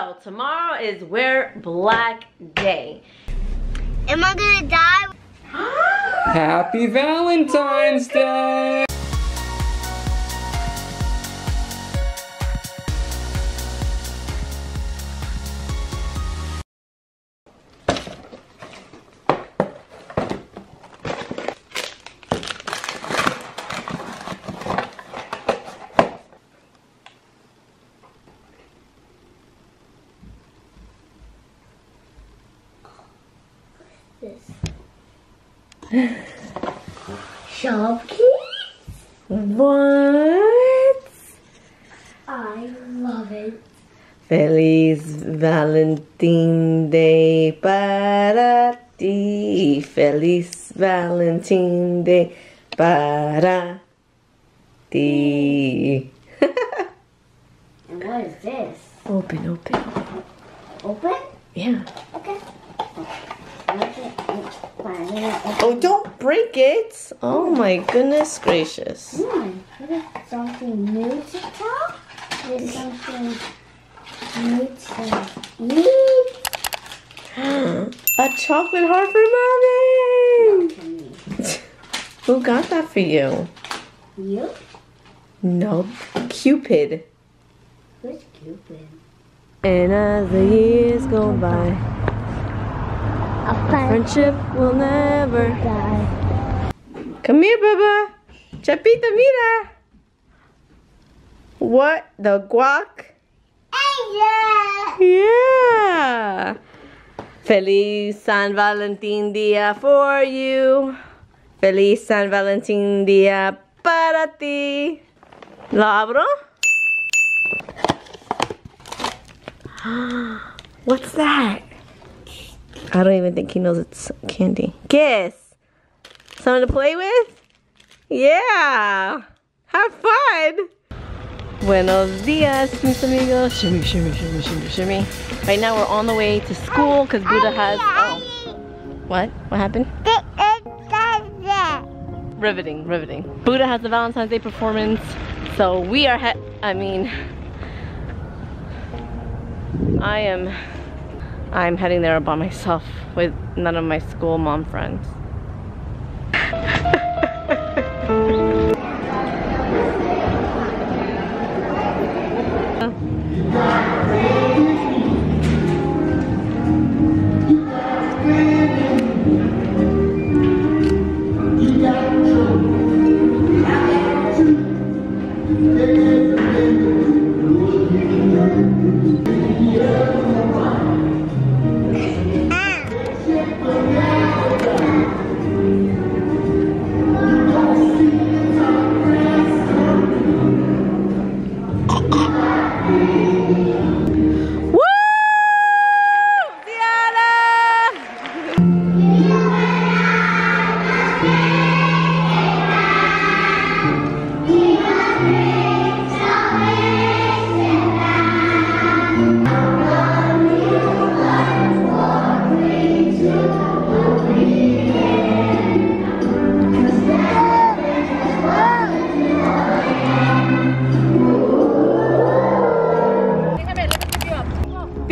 So tomorrow is Wear Black Day. Am I gonna die? Happy Valentine's Day! Sharp? What? I love it. Feliz Valentine Day para ti. Feliz Valentine Day para ti. And what is this? open, open. Open? Yeah. Okay. Okay. Oh, don't break it. Oh mm. my goodness gracious. Mm. It something new to tell? Something new to eat? A chocolate heart for mommy. Who got that for you? You? No, Cupid. Who's Cupid? And as the years go by, A friend friendship will never. die. Come here, Bubba. Chapita, mira. What? The guac? Angel! Yeah. Feliz San Valentín Día for you. Feliz San Valentín Día para ti. ¿Lo abro? What's that? I don't even think he knows it's candy. Kiss. Something to play with? Yeah. Have fun. Buenos dias, mis amigos. Shimmy, shimmy, shimmy, shimmy, shimmy. Right now we're on the way to school because Buddha has. Oh. What? What happened? Riveting, riveting. Buddha has the Valentine's Day performance, so we are. I mean, I am. I'm heading there by myself with none of my school mom friends.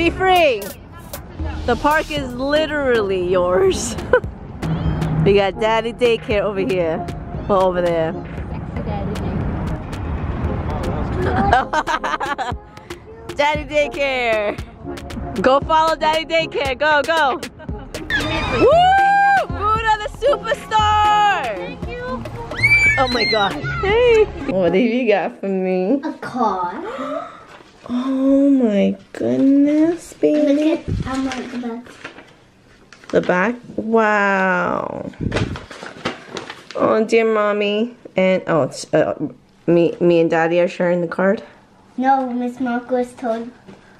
Be free. The park is literally yours. we got daddy daycare over here. Well, over there. daddy daycare. Go follow daddy daycare. Go, go. Woo! Buddha the superstar. Thank you. Oh my gosh. Hey. What have you got for me? A car. Oh my goodness, Look baby. at I'm the back. The back? Wow. Oh, dear mommy. And, oh, it's, uh, me, me and daddy are sharing the card? No, Miss Marcos told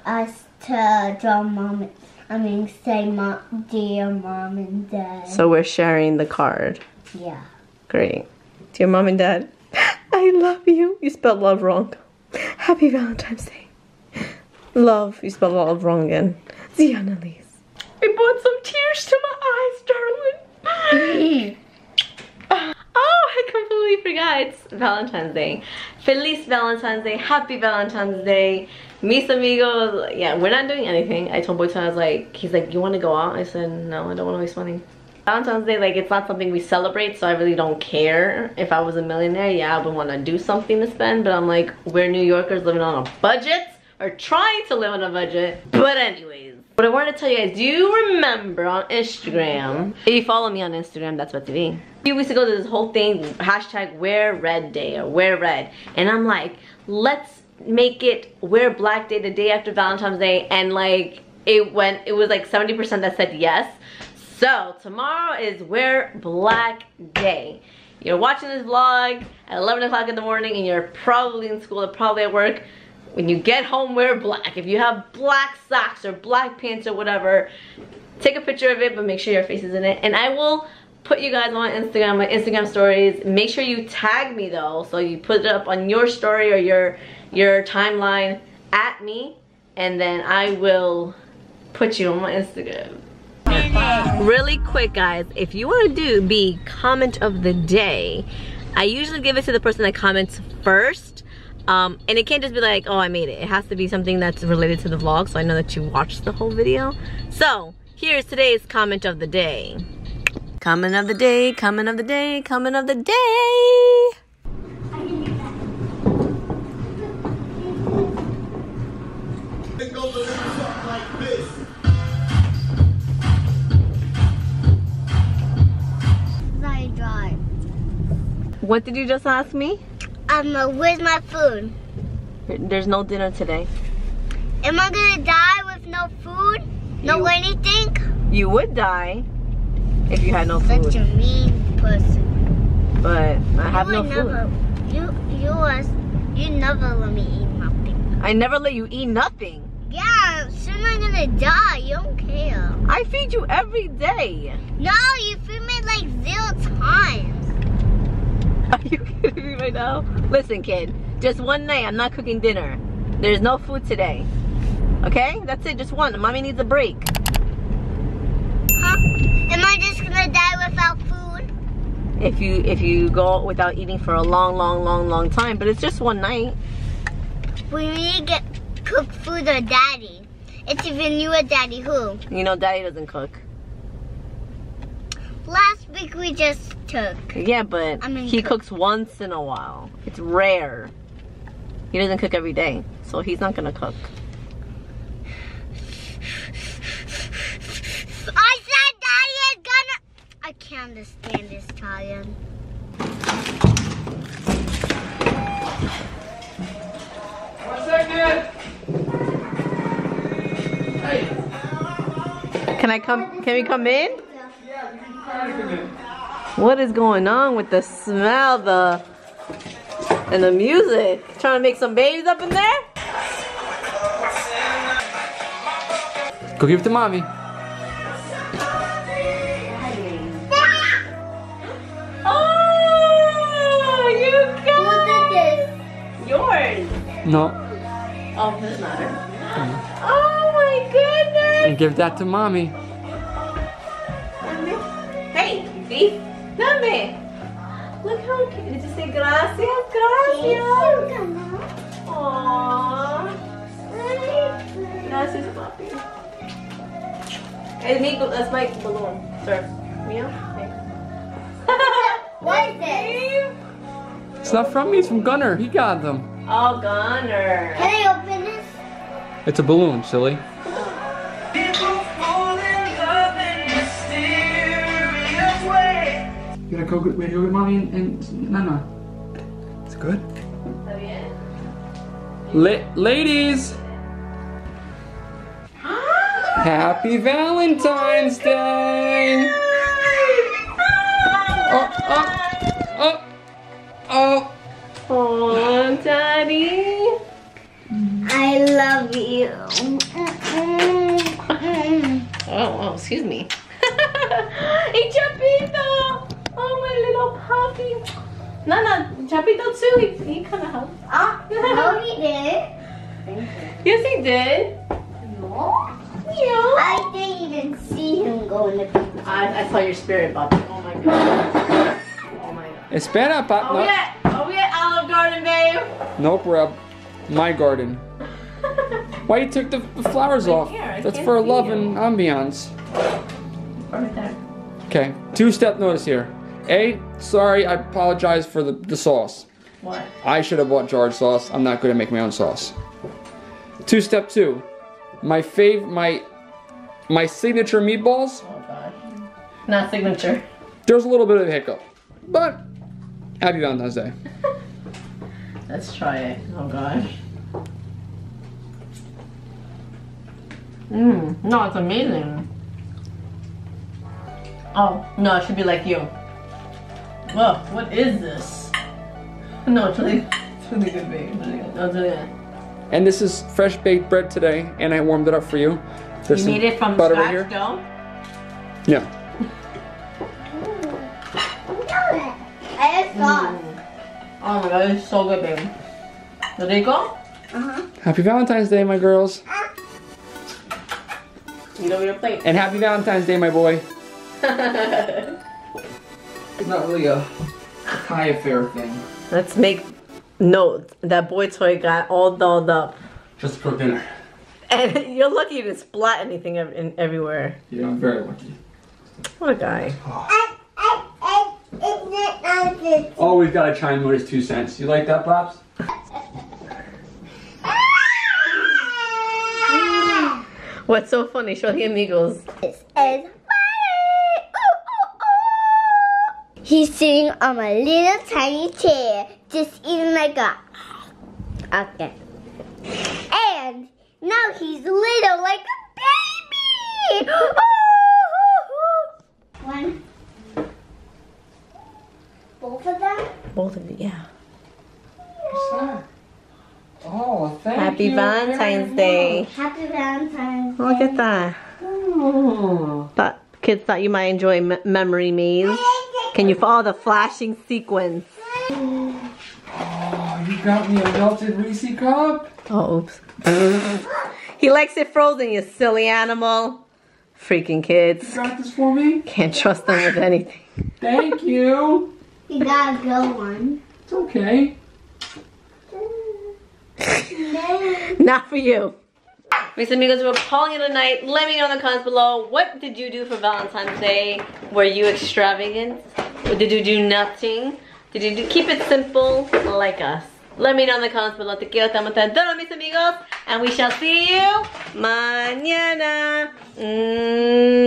us to draw mom. I mean, say mom, dear mom and dad. So we're sharing the card. yeah. Great. Dear mom and dad, I love you. You spelled love wrong. Happy Valentine's Day. Love, you spelled love wrong again. Ziana Eliz. I brought some tears to my eyes, darling. oh, I completely forgot. It's Valentine's Day. Feliz Valentine's Day. Happy Valentine's Day. Mis amigos. Yeah, we're not doing anything. I told boy toy, I was like, he's like, you want to go out? I said, no, I don't want to waste money. Valentine's Day, like, it's not something we celebrate, so I really don't care. If I was a millionaire, yeah, I would want to do something to spend, but I'm like, we're New Yorkers living on a budget, or trying to live on a budget. But anyways, what I wanted to tell you guys, do you remember on Instagram, if you follow me on Instagram, that's Betsy V. A few weeks ago, there's this whole thing, hashtag wear red day, or wear red. And I'm like, let's make it wear black day the day after Valentine's Day, and like, it went, it was like 70% that said yes. So tomorrow is wear black day. You're watching this vlog at 11 o'clock in the morning and you're probably in school or probably at work. When you get home, wear black. If you have black socks or black pants or whatever, take a picture of it, but make sure your face is in it. And I will put you guys on Instagram, my Instagram stories. Make sure you tag me though, so you put it up on your story or your your timeline at me, and then I will put you on my Instagram. Really quick, guys, if you want to do be comment of the day, I usually give it to the person that comments first. Um, and it can't just be like, oh, I made it. It has to be something that's related to the vlog, so I know that you watched the whole video. So, here's today's comment of the day. Comment of the day, comment of the day, comment of the day. What did you just ask me? Um, where's my food? There's no dinner today. Am I gonna die with no food? No You- anything? You would die if you had no food. Such a mean person. but I have you no food. never, you, you was, you never let me eat nothing. I never let you eat nothing. Yeah, soon I'm gonna die. You don't care. I feed you every day. No, you feed me like zero times. Are you kidding me right now? Listen, kid, just one night. I'm not cooking dinner. There's no food today. Okay? That's it. Just one. Mommy needs a break. Huh? Am I just gonna die without food? If you if you go without eating for a long, long, long, long time, but it's just one night. We need to get cook food or daddy. It's even you or daddy who? You know, Daddy doesn't cook. Last week we just took. Yeah, but I mean, he cook. cooks once in a while. It's rare. He doesn't cook every day, so he's not gonna cook. I said daddy is gonna. I can't understand this Italian. One second. Hey. Can I come? Can we come in? Yeah, What is going on with the smell, the and the music? Trying to make some babies up in there? Go give it to mommy. Oh, you got this? yours. No. Oh, doesn't matter. Mm. Oh my goodness. And give that to mommy. Hey, see? Dame. Look how cute. Did you say gracias? Gracias. Aww. Gracias, papi. Hey, Nico, that's my balloon. Sir. Mia? Thanks. What is this? It's not from me, it's from Gunner. He got them. Oh, Gunner. Can I open this? It's a balloon, silly. You gotta go get, wait, mommy and, and Nana. It's good. La- ladies! Happy Valentine's Day! Oh, oh, oh, oh. Oh, Daddy. I love you. Oh, oh, excuse me. hey, Chapito! Oh, my little puppy. Nana, Chapito too. He, he kind of helped. Ah, no, he did. Yes, he did. No. Yeah. I didn't even see him go in the picture. I, I saw your spirit, Bobby. Oh my god. Oh my god. Espera, pa. Are we at, are we at Olive Garden, babe? Nope, we're at my garden. Why you took the, the flowers off? here, That's for love you. and ambiance. Right there. Okay, two step notice here. A, sorry, I apologize for the, the sauce. What? I should have bought jarred sauce. I'm not good at making my own sauce. Two step two. My fav my my signature meatballs, Oh gosh. Not signature. there's a little bit of a hiccup. But happy Valentine's Day. Let's try it. Oh gosh. Mmm. No, it's amazing. Oh, no, it should be like you. Whoa, what is this? No, it's really, it's really good, babe. It's good. No, it's really good. And this is fresh baked bread today, and I warmed it up for you. There's You some made it from butter scratch right here. dough? Yeah. Mm. I have sauce. Mm. Oh my god, it's so good, babe. Rico? Uh-huh. Happy Valentine's Day, my girls. Ah. You know your plate. And happy Valentine's Day, my boy. It's not really a high affair thing. Let's make notes. That boy toy got all dolled up. Just for dinner. And you're lucky you didn't splat anything in, everywhere. Yeah, I'm very lucky. What a guy. Oh. Always gotta chime with his two cents. You like that, Pops? What's so funny? Show the amigos. This is funny. Ooh, ooh, ooh. He's sitting on a little tiny chair, just eating like a. Okay. And now he's little like a baby. One. Both of them. Both of you, yeah. Oh, thank Happy you very Valentine's Day. Happy Valentine's. Look at that. Oh. Thought kids thought you might enjoy m- memory maze. Can you follow the flashing sequence? Oh, you got me a melted Reese cup? Oh, oops. he likes it frozen, you silly animal. Freaking kids. You got this for me? Can't trust them with anything. Thank you. You got a good one. It's okay. Not for you. Mis amigos, we're calling it a night. Let me know in the comments below. What did you do for Valentine's Day? Were you extravagant? Or did you do nothing? Did you do, keep it simple like us? Let me know in the comments below. Te quiero, te amo, te adoro, mis amigos. And we shall see you mañana. Mm.